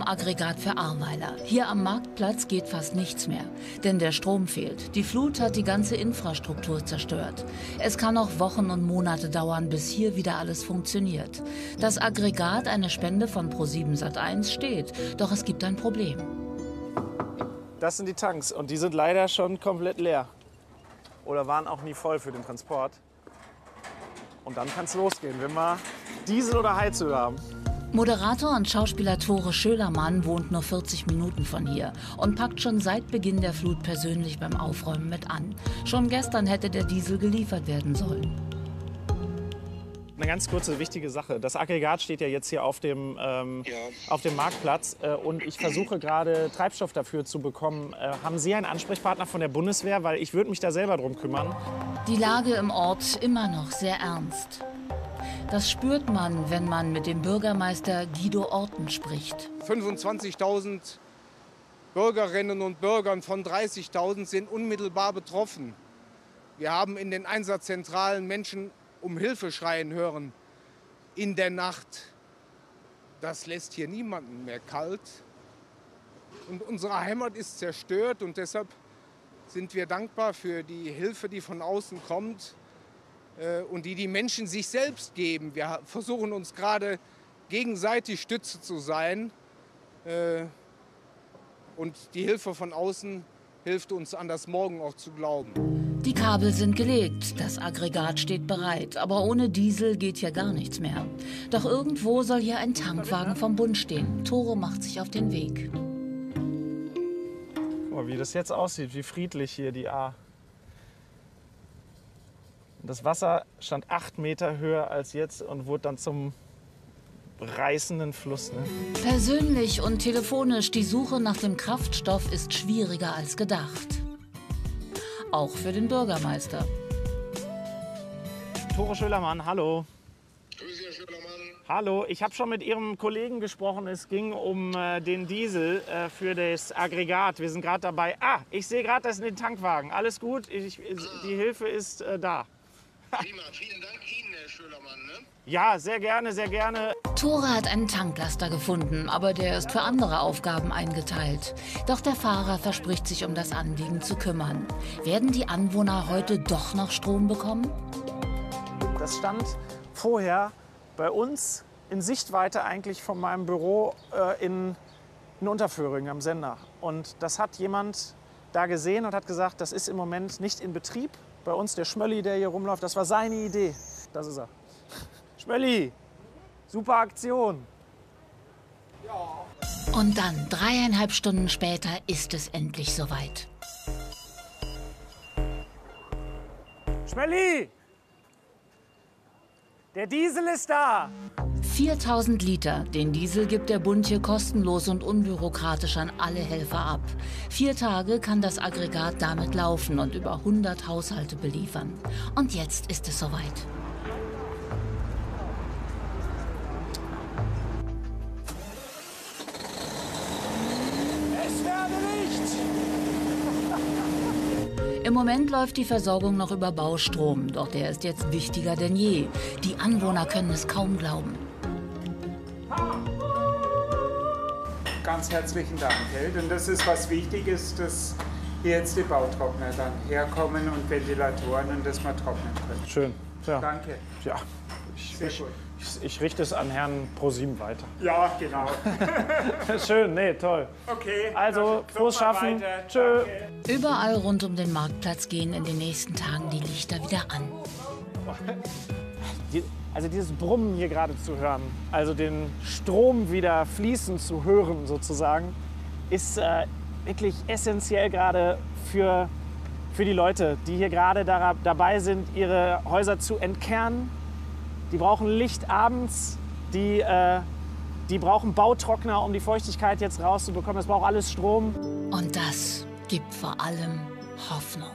Aggregat für Ahrweiler. Hier am Marktplatz geht fast nichts mehr, denn der Strom fehlt. Die Flut hat die ganze Infrastruktur zerstört. Es kann noch Wochen und Monate dauern, bis hier wieder alles funktioniert. Das Aggregat, eine Spende von Pro7 Sat1, steht, doch es gibt ein Problem. Das sind die Tanks und die sind leider schon komplett leer. Oder waren auch nie voll für den Transport. Und dann kann es losgehen, wenn wir Diesel oder Heizöl haben. Moderator und Schauspieler Tore Schölermann wohnt nur 40 Minuten von hier und packt schon seit Beginn der Flut persönlich beim Aufräumen mit an. Schon gestern hätte der Diesel geliefert werden sollen. Eine ganz kurze wichtige Sache. Das Aggregat steht ja jetzt hier auf dem, ähm, Ja. auf dem Marktplatz äh, und ich versuche gerade Treibstoff dafür zu bekommen. Äh, haben Sie einen Ansprechpartner von der Bundeswehr? Weil ich würde mich da selber drum kümmern. Die Lage im Ort immer noch sehr ernst. Das spürt man, wenn man mit dem Bürgermeister Guido Orten spricht. 25.000 Bürgerinnen und Bürger von 30.000 sind unmittelbar betroffen. Wir haben in den Einsatzzentralen Menschen um Hilfe schreien hören. In der Nacht. Das lässt hier niemanden mehr kalt. Und unsere Heimat ist zerstört und deshalb sind wir dankbar für die Hilfe, die von außen kommt und die die Menschen sich selbst geben. Wir versuchen uns gerade gegenseitig Stütze zu sein. Äh, Und die Hilfe von außen hilft uns an das Morgen auch zu glauben. Die Kabel sind gelegt, das Aggregat steht bereit, aber ohne Diesel geht hier gar nichts mehr. Doch irgendwo soll hier ein Tankwagen vom Bund stehen. Toro macht sich auf den Weg. Guck mal, wie das jetzt aussieht, wie friedlich hier die A. Das Wasser stand acht Meter höher als jetzt und wurde dann zum reißenden Fluss. Ne? Persönlich und telefonisch, die Suche nach dem Kraftstoff ist schwieriger als gedacht. Auch für den Bürgermeister. Tore Schölermann, hallo. Grüße, Herr Schölermann. Hallo, ich habe schon mit Ihrem Kollegen gesprochen. Es ging um äh, den Diesel äh, für das Aggregat. Wir sind gerade dabei. Ah, ich sehe gerade, das ist ein Tankwagen. Alles gut, ich, die Hilfe ist äh, da. Prima, vielen Dank Ihnen, Herr Schölermann. Ne? Ja, sehr gerne, sehr gerne. Tore hat einen Tanklaster gefunden, aber der ist für andere Aufgaben eingeteilt. Doch der Fahrer verspricht sich um das Anliegen zu kümmern. Werden die Anwohner heute doch noch Strom bekommen? Das stand vorher bei uns in Sichtweite eigentlich von meinem Büro äh, in, in Unterföhring am Sender. Und das hat jemand da gesehen und hat gesagt, das ist im Moment nicht in Betrieb. Bei uns der Schmölli, der hier rumläuft, das war seine Idee. Das ist er. Schmölli, super Aktion. Und dann, dreieinhalb Stunden später, ist es endlich soweit. Schmölli, der Diesel ist da. 4000 Liter. Den Diesel gibt der Bund hier kostenlos und unbürokratisch an alle Helfer ab. Vier Tage kann das Aggregat damit laufen und über 100 Haushalte beliefern. Und jetzt ist es soweit. Es werde Licht. Im Moment läuft die Versorgung noch über Baustrom, doch der ist jetzt wichtiger denn je. Die Anwohner können es kaum glauben. Ganz herzlichen Dank. Gell? Denn das ist was Wichtiges, dass hier jetzt die Bautrockner dann herkommen und Ventilatoren und dass wir trocknen können. Schön. Ja, Danke. ja. Ich, Sehr ich, gut. ich, ich richte es an Herrn ProSieben weiter. Ja, genau. Schön, nee, toll. Okay. Also, frohes Schaffen. weiter. Tschö. Danke. Überall rund um den Marktplatz gehen in den nächsten Tagen die Lichter wieder an. Die, also dieses Brummen hier gerade zu hören, also den Strom wieder fließen zu hören sozusagen, ist äh, wirklich essentiell gerade für, für die Leute, die hier gerade da, dabei sind, ihre Häuser zu entkernen. Die brauchen Licht abends, die, äh, die brauchen Bautrockner, um die Feuchtigkeit jetzt rauszubekommen. Das braucht alles Strom. Und das gibt vor allem Hoffnung.